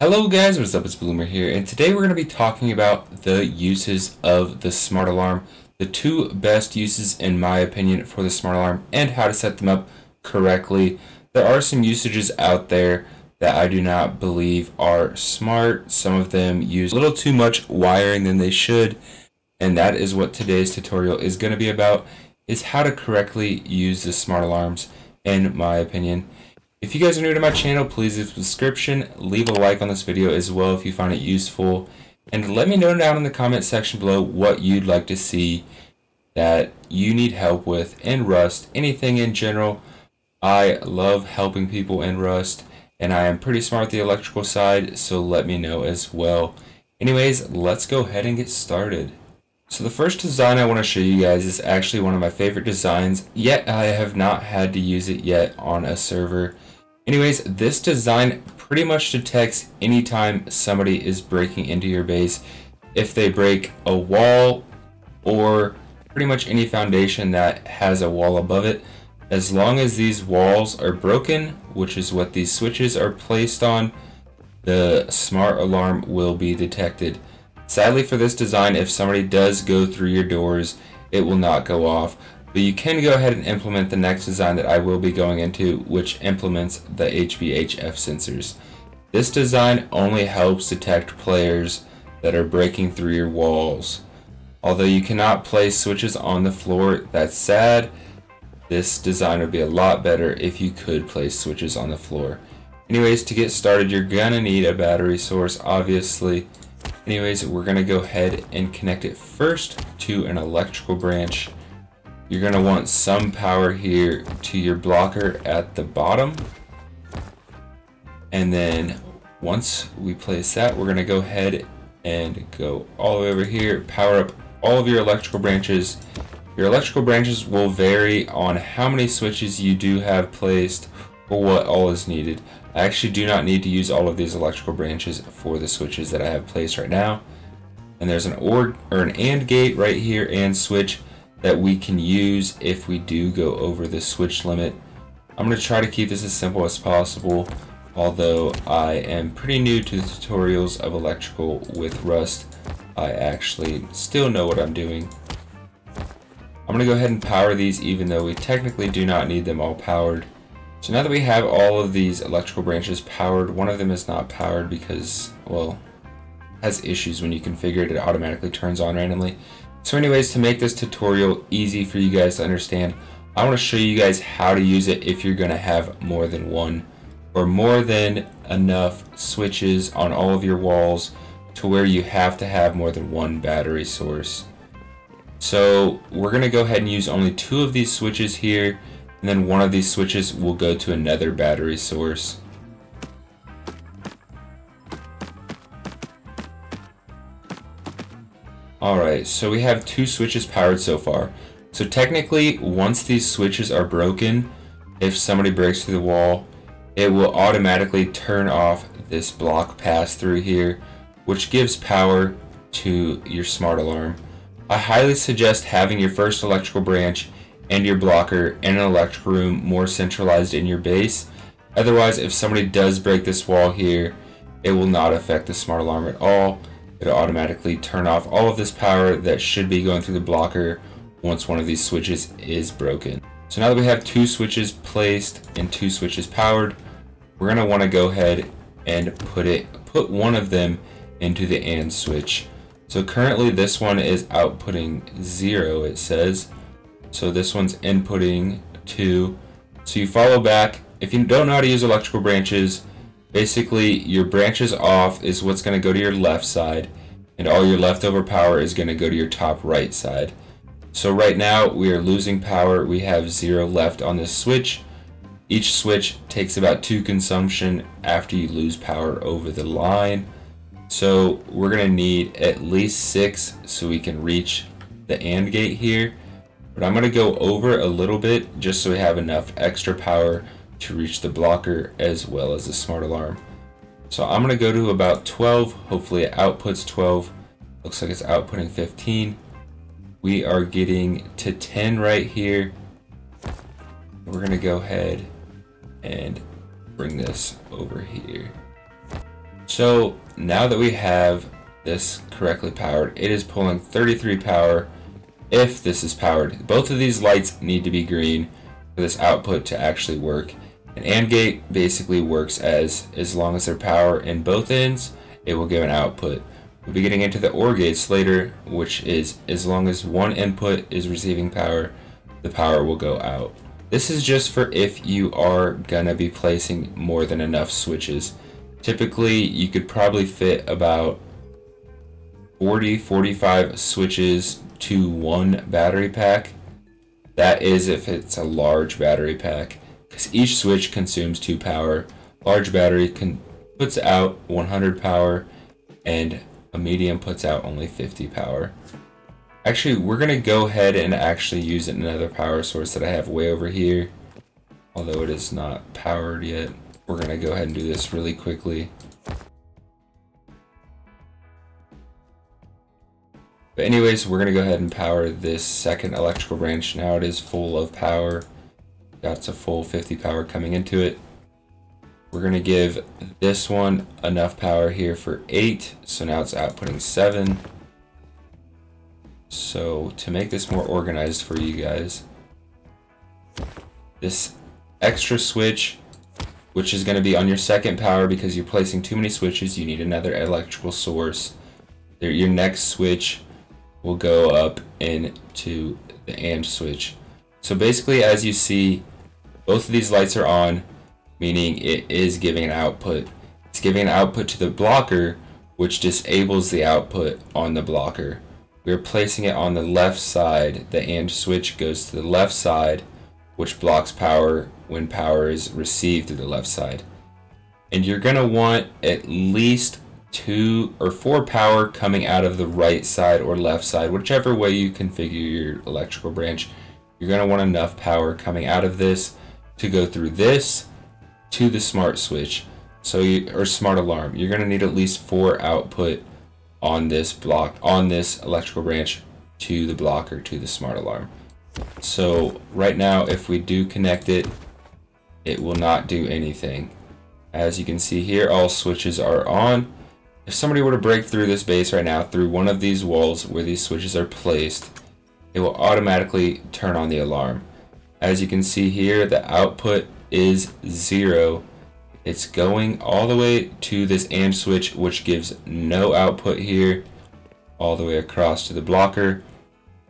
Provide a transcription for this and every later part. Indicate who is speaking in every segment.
Speaker 1: Hello guys, what's up? It's Bilumer here, and today we're going to be talking about the uses of the smart alarm, the two best uses in my opinion for the smart alarm, and how to set them up correctly. There are some usages out there that I do not believe are smart. Some of them use a little too much wiring than they should, and that is what today's tutorial is going to be about, is how to correctly use the smart alarms, in my opinion. If you guys are new to my channel, please leave a subscription, leave a like on this video as well if you find it useful, and let me know down in the comment section below what you'd like to see that you need help with in Rust, anything in general. I love helping people in Rust, and I am pretty smart at the electrical side, so let me know as well. Anyways, let's go ahead and get started. So the first design I want to show you guys is actually one of my favorite designs, yet I have not had to use it yet on a server. Anyways, this design pretty much detects anytime somebody is breaking into your base. If they break a wall or pretty much any foundation that has a wall above it, as long as these walls are broken, which is what these switches are placed on, the smart alarm will be detected. Sadly for this design, if somebody does go through your doors, it will not go off. But you can go ahead and implement the next design that I will be going into, which implements the HBHF sensors. This design only helps detect players that are breaking through your walls. Although you cannot place switches on the floor, that's sad. This design would be a lot better if you could place switches on the floor. Anyways, to get started, you're gonna need a battery source, obviously. Anyways, we're gonna go ahead and connect it first to an electrical branch you're going to want some power here to your blocker at the bottom. And then once we place that, we're going to go ahead and go all the way over here, power up all of your electrical branches. Your electrical branches will vary on how many switches you do have placed or what all is needed. I actually do not need to use all of these electrical branches for the switches that I have placed right now. And there's an OR or an AND gate right here and switch that we can use if we do go over the switch limit. I'm going to try to keep this as simple as possible, although I am pretty new to the tutorials of electrical with Rust. I actually still know what I'm doing. I'm going to go ahead and power these even though we technically do not need them all powered. So now that we have all of these electrical branches powered, one of them is not powered because, well, has issues when you configure it, it automatically turns on randomly. So anyways, to make this tutorial easy for you guys to understand, I want to show you guys how to use it if you're going to have more than one or more than enough switches on all of your walls to where you have to have more than one battery source. So we're going to go ahead and use only two of these switches here and then one of these switches will go to another battery source. Alright, so we have two switches powered so far. So technically, once these switches are broken, if somebody breaks through the wall, it will automatically turn off this block pass through here, which gives power to your smart alarm. I highly suggest having your first electrical branch and your blocker in an electrical room more centralized in your base. Otherwise, if somebody does break this wall here, it will not affect the smart alarm at all it'll automatically turn off all of this power that should be going through the blocker once one of these switches is broken. So now that we have two switches placed and two switches powered, we're gonna wanna go ahead and put it, put one of them into the AND switch. So currently this one is outputting zero, it says. So this one's inputting two. So you follow back. If you don't know how to use electrical branches, Basically, your branches off is what's going to go to your left side, and all your leftover power is going to go to your top right side. So right now, we are losing power. We have zero left on this switch. Each switch takes about two consumption after you lose power over the line. So we're going to need at least six so we can reach the AND gate here. But I'm going to go over a little bit just so we have enough extra power to reach the blocker as well as the smart alarm. So I'm going to go to about 12. Hopefully it outputs 12. Looks like it's outputting 15. We are getting to 10 right here. We're going to go ahead and bring this over here. So now that we have this correctly powered, it is pulling 33 power if this is powered. Both of these lights need to be green for this output to actually work. An AND gate basically works as as long as there's power in both ends, it will give an output. We'll be getting into the OR gates later, which is as long as one input is receiving power, the power will go out. This is just for if you are gonna be placing more than enough switches. Typically, you could probably fit about 40, 45 switches to one battery pack. That is if it's a large battery pack because each switch consumes 2 power. Large battery can, puts out 100 power and a medium puts out only 50 power. Actually, we're going to go ahead and actually use another power source that I have way over here. Although it is not powered yet. We're going to go ahead and do this really quickly. But anyways, we're going to go ahead and power this second electrical branch. Now it is full of power. Got a full 50 power coming into it. We're going to give this one enough power here for 8. So now it's outputting 7. So to make this more organized for you guys, this extra switch, which is going to be on your second power because you're placing too many switches, you need another electrical source. Your next switch will go up into the AND switch. So basically, as you see, both of these lights are on, meaning it is giving an output. It's giving an output to the blocker, which disables the output on the blocker. We're placing it on the left side. The AND switch goes to the left side, which blocks power when power is received to the left side. And you're going to want at least two or four power coming out of the right side or left side, whichever way you configure your electrical branch. You're going to want enough power coming out of this to go through this to the smart switch. So you, or smart alarm. You're going to need at least four output on this block, on this electrical branch to the blocker to the smart alarm. So right now, if we do connect it, it will not do anything. As you can see here, all switches are on. If somebody were to break through this base right now, through one of these walls where these switches are placed, it will automatically turn on the alarm. As you can see here, the output is zero. It's going all the way to this AND switch, which gives no output here, all the way across to the blocker,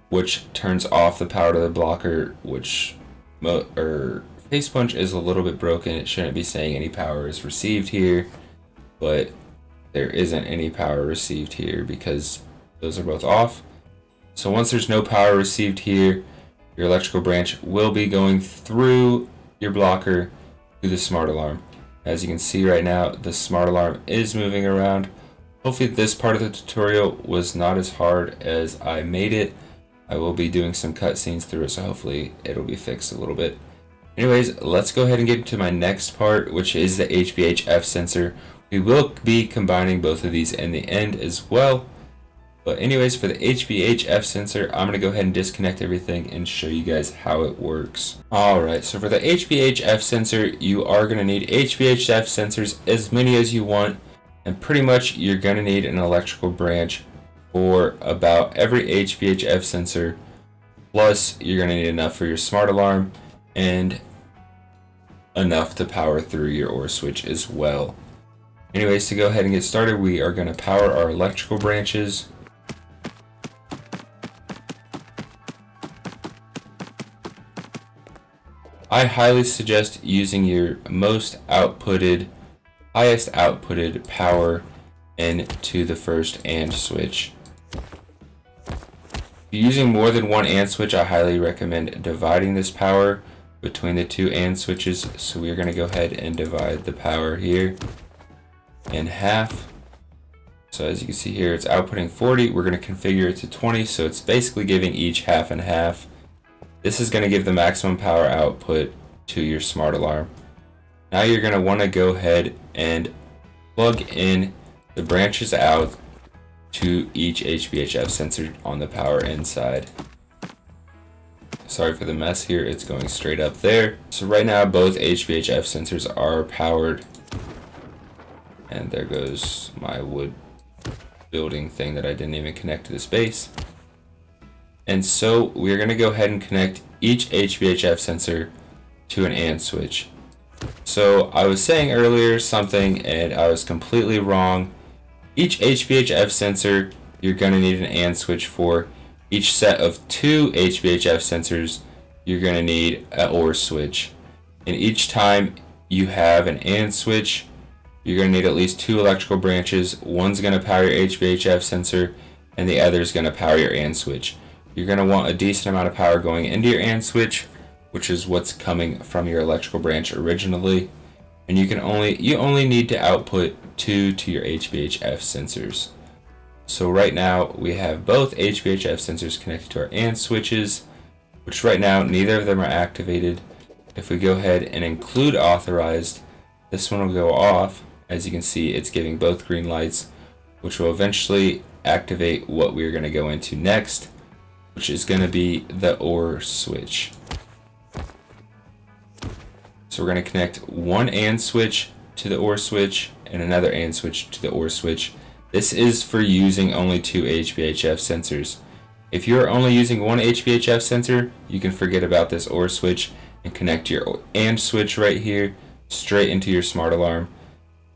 Speaker 1: which turns off the power to the blocker, which or Facepunch is a little bit broken. It shouldn't be saying any power is received here, but there isn't any power received here because those are both off. So once there's no power received here, your electrical branch will be going through your blocker to the smart alarm. As you can see right now, the smart alarm is moving around. Hopefully this part of the tutorial was not as hard as I made it. I will be doing some cutscenes through it, so hopefully it'll be fixed a little bit. Anyways, let's go ahead and get into my next part, which is the HBHF sensor, we will be combining both of these in the end as well. But anyways, for the HBHF sensor, I'm going to go ahead and disconnect everything and show you guys how it works. Alright, so for the HBHF sensor, you are going to need HBHF sensors as many as you want. And pretty much you're going to need an electrical branch for about every HBHF sensor. Plus, you're going to need enough for your smart alarm and enough to power through your OR switch as well. Anyways, to go ahead and get started, we are going to power our electrical branches. I highly suggest using your most outputted, highest outputted power into the first AND switch. If you're using more than one AND switch, I highly recommend dividing this power between the two AND switches. So we're going to go ahead and divide the power here in half. So as you can see here, it's outputting 40. We're going to configure it to 20, so it's basically giving each half and half. This is going to give the maximum power output to your smart alarm. Now you're going to want to go ahead and plug in the branches out to each HBHF sensor on the power inside. Sorry for the mess here, it's going straight up there. So right now both HBHF sensors are powered And there goes my wood building thing that I didn't even connect to the base. And so we're going to go ahead and connect each HBHF sensor to an AND switch. So I was saying earlier something and I was completely wrong. Each HBHF sensor you're going to need an AND switch for. Each set of two HBHF sensors you're going to need an OR switch. And each time you have an AND switch, you're going to need at least two electrical branches. One's going to power your HBHF sensor and the other is going to power your AND switch. You're going to want a decent amount of power going into your AND switch, which is what's coming from your electrical branch originally. And you can only you only need to output two to your HBHF sensors. So right now we have both HBHF sensors connected to our AND switches, which right now neither of them are activated. If we go ahead and include authorized, this one will go off. As you can see, it's giving both green lights, which will eventually activate what we're going to go into next, which is going to be the OR switch. So we're going to connect one AND switch to the OR switch and another AND switch to the OR switch. This is for using only two HBHF sensors. If you're only using one HBHF sensor, you can forget about this OR switch and connect your AND switch right here straight into your smart alarm.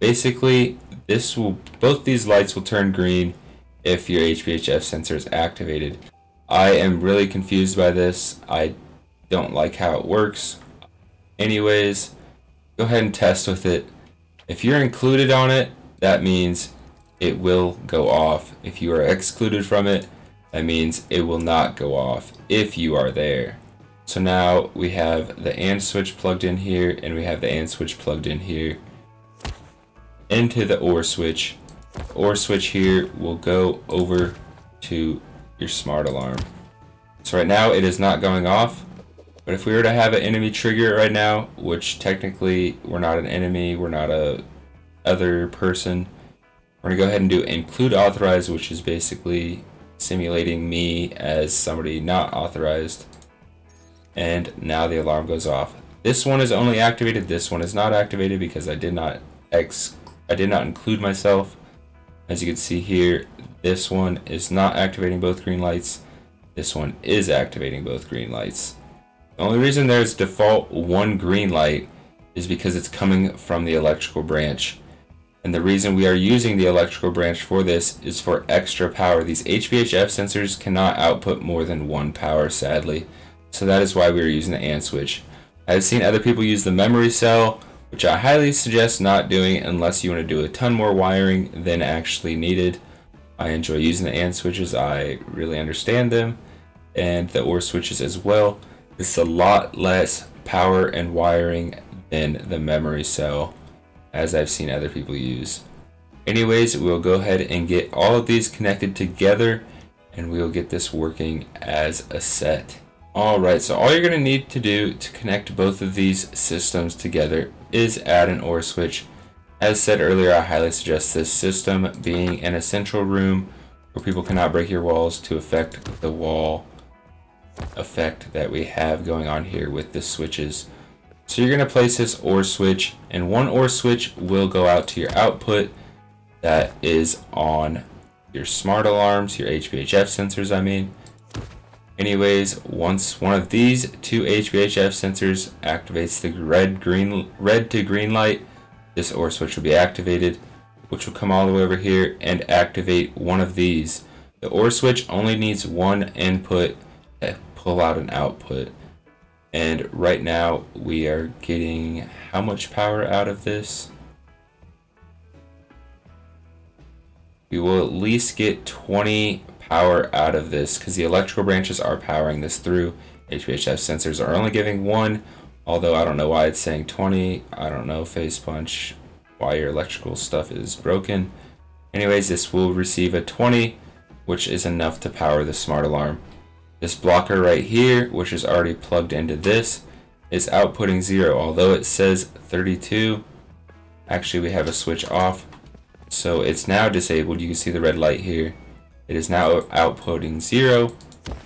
Speaker 1: Basically, this will both these lights will turn green if your HBHF sensor is activated. I am really confused by this. I don't like how it works. Anyways, go ahead and test with it. If you're included on it, that means it will go off. If you are excluded from it, that means it will not go off if you are there. So now we have the AND switch plugged in here and we have the AND switch plugged in here into the OR switch. OR switch here will go over to your smart alarm. So right now it is not going off, but if we were to have an enemy trigger right now, which technically we're not an enemy, we're not a other person, we're gonna go ahead and do include authorized, which is basically simulating me as somebody not authorized. And now the alarm goes off. This one is only activated, this one is not activated because I did not ex I did not include myself. As you can see here, this one is not activating both green lights. This one is activating both green lights. The only reason there's default one green light is because it's coming from the electrical branch. And the reason we are using the electrical branch for this is for extra power. These HBHF sensors cannot output more than one power, sadly. So that is why we are using the AND switch. I've seen other people use the memory cell, which I highly suggest not doing unless you want to do a ton more wiring than actually needed. I enjoy using the AND switches, I really understand them, and the OR switches as well. It's a lot less power and wiring than the memory cell, as I've seen other people use. Anyways, we'll go ahead and get all of these connected together, and we'll get this working as a set. Alright, so all you're going to need to do to connect both of these systems together is add an OR switch. As said earlier, I highly suggest this system being in a central room where people cannot break your walls to affect the wall effect that we have going on here with the switches. So you're going to place this OR switch and one OR switch will go out to your output that is on your smart alarms, your HBHF sensors I mean. Anyways, once one of these two HBHF sensors activates the red green red to green light, this OR switch will be activated, which will come all the way over here and activate one of these. The OR switch only needs one input to pull out an output. And right now we are getting how much power out of this? We will at least get 20 power out of this because the electrical branches are powering this through. HBHF sensors are only giving one, although I don't know why it's saying 20. I don't know, Facepunch, why your electrical stuff is broken. Anyways, this will receive a 20, which is enough to power the smart alarm. This blocker right here, which is already plugged into this, is outputting zero. Although it says 32, actually we have a switch off. So it's now disabled. You can see the red light here. It is now outputting zero.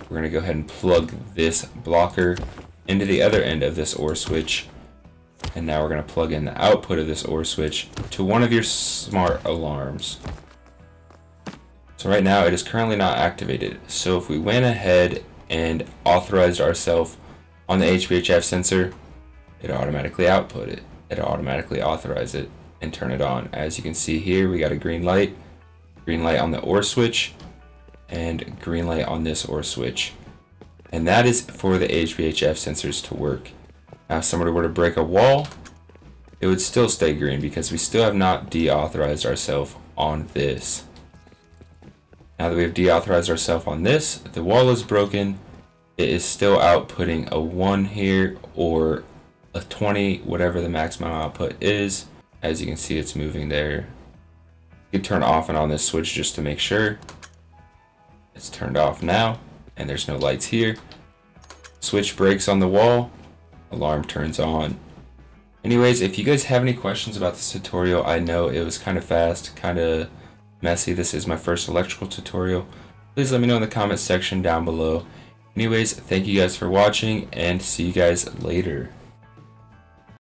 Speaker 1: We're gonna go ahead and plug this blocker into the other end of this OR switch. And now we're going to plug in the output of this OR switch to one of your smart alarms. So right now it is currently not activated. So if we went ahead and authorized ourselves on the HBHF sensor, it automatically output it. It automatically authorize it and turn it on. As you can see here, we got a green light, green light on the OR switch, and green light on this OR switch. And that is for the HBHF sensors to work. Now if somebody were to break a wall, it would still stay green because we still have not deauthorized ourselves on this. Now that we have deauthorized ourselves on this, the wall is broken, it is still outputting a 1 here or a 20, whatever the maximum output is. As you can see, it's moving there. You can turn off and on this switch just to make sure. It's turned off now, and there's no lights here. Switch breaks on the wall, alarm turns on. Anyways, if you guys have any questions about this tutorial, I know it was kind of fast, kind of messy. This is my first electrical tutorial. Please let me know in the comments section down below. Anyways, thank you guys for watching and see you guys later.